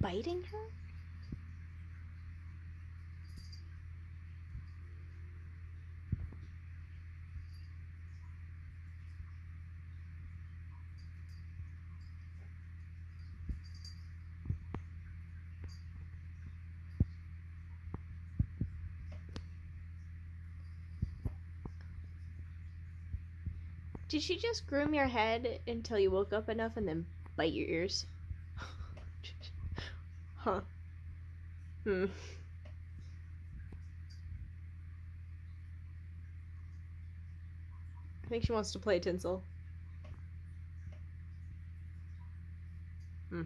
biting her? Did she just groom your head until you woke up enough and then bite your ears? Huh. Hmm. I think she wants to play tinsel. Hmm.